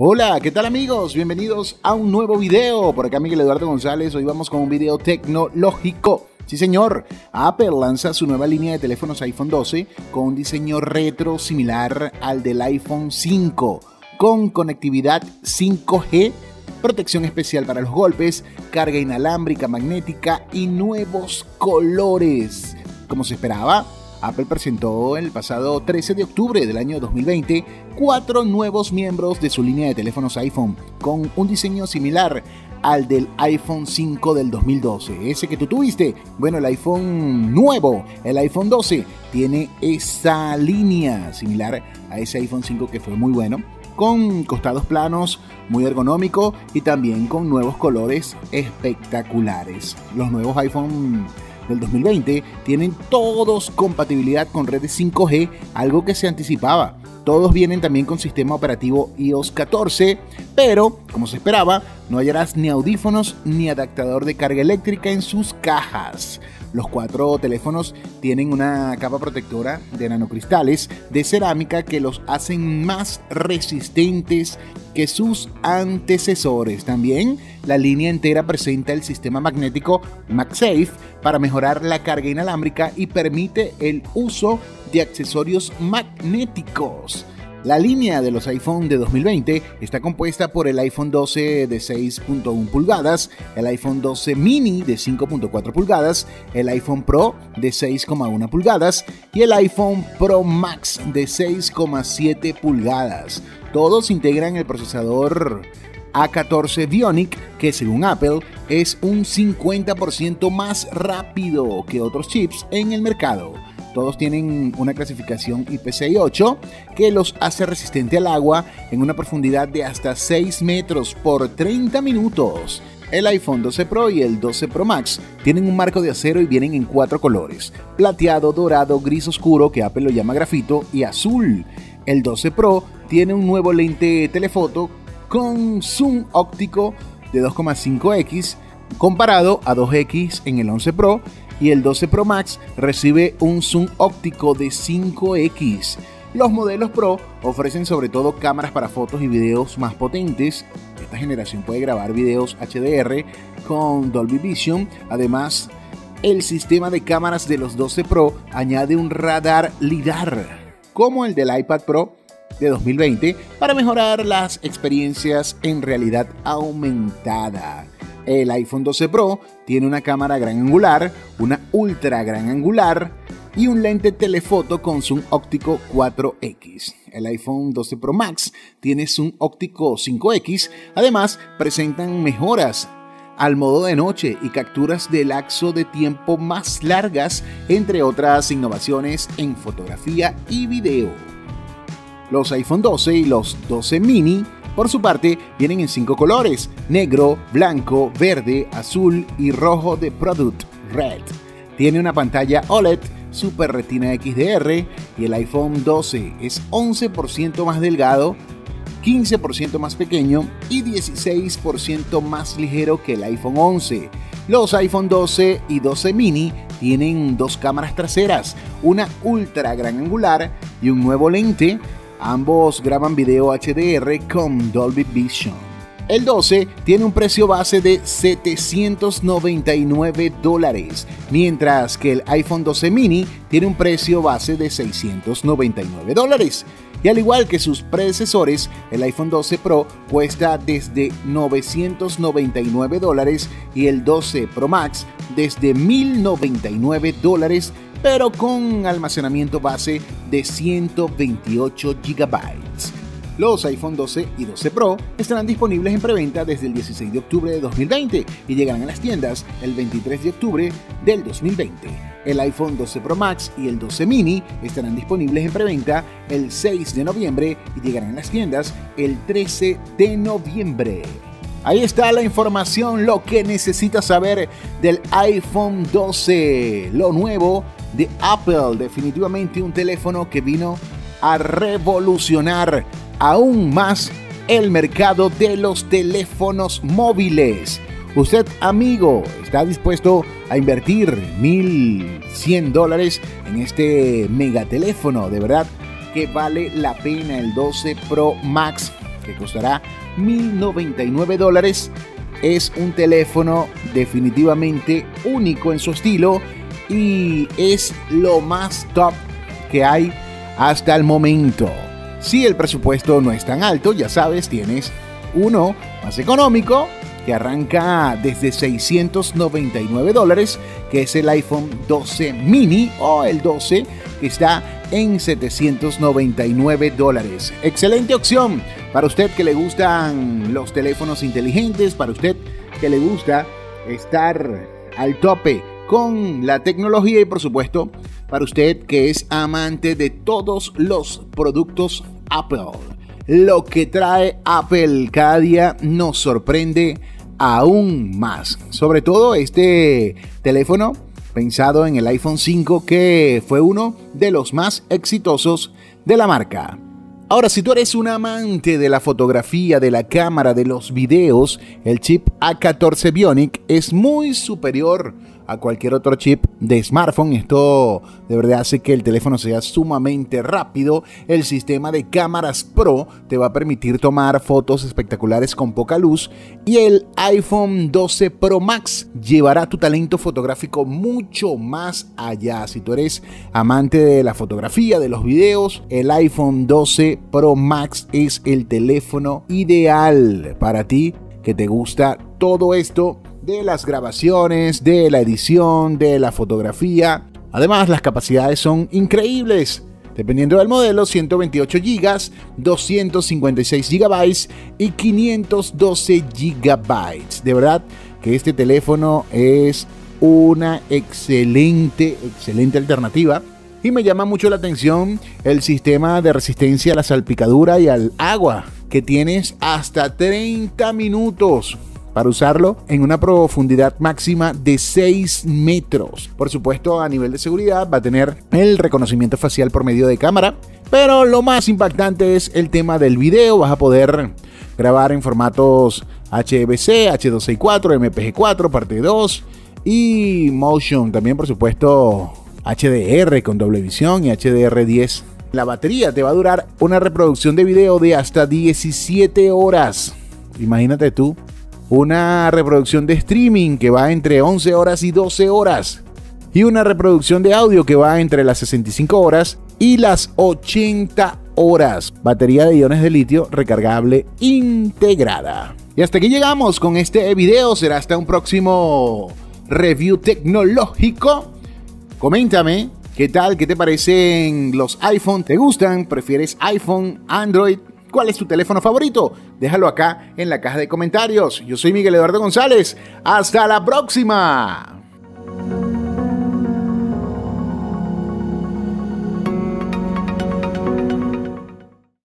Hola, ¿qué tal amigos? Bienvenidos a un nuevo video. Por acá Miguel Eduardo González. Hoy vamos con un video tecnológico. Sí señor, Apple lanza su nueva línea de teléfonos iPhone 12 con un diseño retro similar al del iPhone 5, con conectividad 5G, protección especial para los golpes, carga inalámbrica magnética y nuevos colores. Como se esperaba, Apple presentó el pasado 13 de octubre del año 2020 cuatro nuevos miembros de su línea de teléfonos iPhone con un diseño similar al del iPhone 5 del 2012, ese que tú tuviste. Bueno, el iPhone nuevo, el iPhone 12, tiene esa línea similar a ese iPhone 5 que fue muy bueno, con costados planos, muy ergonómico y también con nuevos colores espectaculares. Los nuevos iPhone del 2020 tienen todos compatibilidad con redes 5G, algo que se anticipaba. Todos vienen también con sistema operativo iOS 14, pero, como se esperaba, no hallarás ni audífonos ni adaptador de carga eléctrica en sus cajas. Los cuatro teléfonos tienen una capa protectora de nanocristales de cerámica que los hacen más resistentes que sus antecesores. También la línea entera presenta el sistema magnético MagSafe para mejorar la carga inalámbrica y permite el uso de accesorios magnéticos. La línea de los iPhone de 2020 está compuesta por el iPhone 12 de 6.1 pulgadas, el iPhone 12 mini de 5.4 pulgadas, el iPhone Pro de 6.1 pulgadas y el iPhone Pro Max de 6.7 pulgadas. Todos integran el procesador A14 Bionic, que según Apple es un 50% más rápido que otros chips en el mercado. Todos tienen una clasificación IPCI-8 que los hace resistente al agua en una profundidad de hasta 6 metros por 30 minutos. El iPhone 12 Pro y el 12 Pro Max tienen un marco de acero y vienen en cuatro colores, plateado, dorado, gris oscuro, que Apple lo llama grafito, y azul. El 12 Pro tiene un nuevo lente telefoto con zoom óptico de 2,5x comparado a 2x en el 11 Pro y el 12 Pro Max recibe un zoom óptico de 5x. Los modelos Pro ofrecen sobre todo cámaras para fotos y videos más potentes. Esta generación puede grabar videos HDR con Dolby Vision. Además, el sistema de cámaras de los 12 Pro añade un radar LIDAR, como el del iPad Pro de 2020, para mejorar las experiencias en realidad aumentada. El iPhone 12 Pro tiene una cámara gran angular, una ultra gran angular y un lente telefoto con zoom óptico 4X. El iPhone 12 Pro Max tiene zoom óptico 5X. Además, presentan mejoras al modo de noche y capturas de lapso de tiempo más largas, entre otras innovaciones en fotografía y video. Los iPhone 12 y los 12 mini por su parte, vienen en cinco colores, negro, blanco, verde, azul y rojo de Product Red. Tiene una pantalla OLED Super Retina XDR y el iPhone 12 es 11% más delgado, 15% más pequeño y 16% más ligero que el iPhone 11. Los iPhone 12 y 12 mini tienen dos cámaras traseras, una ultra gran angular y un nuevo lente Ambos graban video HDR con Dolby Vision. El 12 tiene un precio base de 799 dólares, mientras que el iPhone 12 mini tiene un precio base de 699 dólares. Y al igual que sus predecesores, el iPhone 12 Pro cuesta desde 999 dólares y el 12 Pro Max desde 1099 dólares pero con almacenamiento base de 128 GB. Los iPhone 12 y 12 Pro estarán disponibles en preventa desde el 16 de octubre de 2020 y llegarán a las tiendas el 23 de octubre del 2020. El iPhone 12 Pro Max y el 12 mini estarán disponibles en preventa el 6 de noviembre y llegarán a las tiendas el 13 de noviembre. Ahí está la información, lo que necesitas saber del iPhone 12, lo nuevo de Apple, definitivamente un teléfono que vino a revolucionar aún más el mercado de los teléfonos móviles. Usted, amigo, está dispuesto a invertir 1.100 dólares en este megateléfono, de verdad que vale la pena el 12 Pro Max que costará 1.099 dólares. Es un teléfono definitivamente único en su estilo y es lo más top que hay hasta el momento. Si el presupuesto no es tan alto, ya sabes, tienes uno más económico que arranca desde 699 dólares, que es el iPhone 12 mini o el 12 que está en 799 dólares. Excelente opción para usted que le gustan los teléfonos inteligentes, para usted que le gusta estar al tope con la tecnología y por supuesto para usted que es amante de todos los productos Apple. Lo que trae Apple cada día nos sorprende aún más. Sobre todo este teléfono pensado en el iPhone 5 que fue uno de los más exitosos de la marca. Ahora, si tú eres un amante de la fotografía, de la cámara, de los videos, el chip A14 Bionic es muy superior a cualquier otro chip de smartphone. Esto de verdad hace que el teléfono sea sumamente rápido. El sistema de cámaras Pro te va a permitir tomar fotos espectaculares con poca luz. Y el iPhone 12 Pro Max llevará tu talento fotográfico mucho más allá. Si tú eres amante de la fotografía, de los videos, el iPhone 12 Pro Max es el teléfono ideal para ti que te gusta todo esto de las grabaciones, de la edición, de la fotografía. Además, las capacidades son increíbles. Dependiendo del modelo, 128 GB, 256 GB y 512 GB. De verdad que este teléfono es una excelente, excelente alternativa. Y me llama mucho la atención el sistema de resistencia a la salpicadura y al agua, que tienes hasta 30 minutos para usarlo en una profundidad máxima de 6 metros. Por supuesto, a nivel de seguridad va a tener el reconocimiento facial por medio de cámara, pero lo más impactante es el tema del video. Vas a poder grabar en formatos HBC, H264, MPG4, parte 2 y Motion. También, por supuesto, HDR con doble visión y HDR10. La batería te va a durar una reproducción de video de hasta 17 horas. Imagínate tú una reproducción de streaming que va entre 11 horas y 12 horas, y una reproducción de audio que va entre las 65 horas y las 80 horas. Batería de iones de litio recargable integrada. Y hasta aquí llegamos con este video. Será hasta un próximo review tecnológico. Coméntame qué tal, qué te parecen los iPhone. ¿Te gustan? ¿Prefieres iPhone, Android? ¿Cuál es tu teléfono favorito? Déjalo acá en la caja de comentarios. Yo soy Miguel Eduardo González. Hasta la próxima.